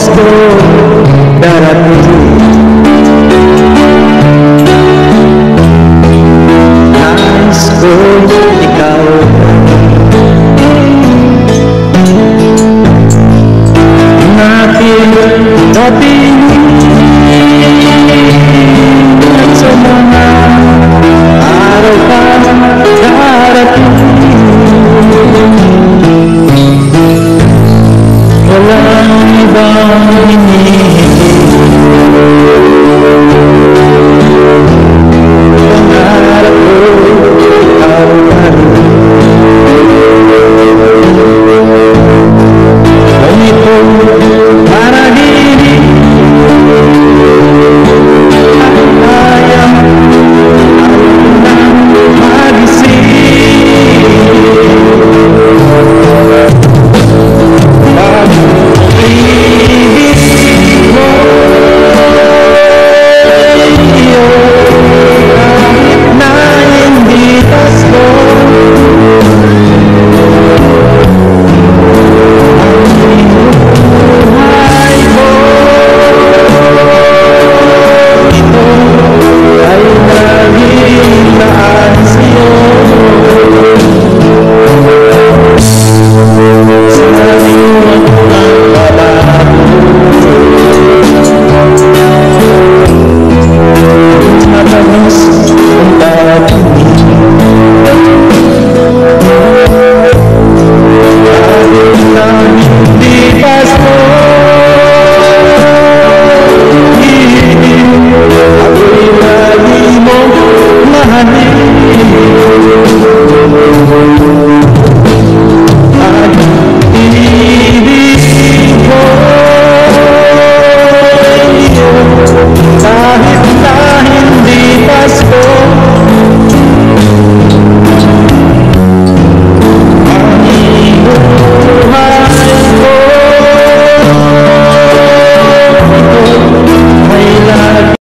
atasku daratmu Atasku di kau. Not a Amen.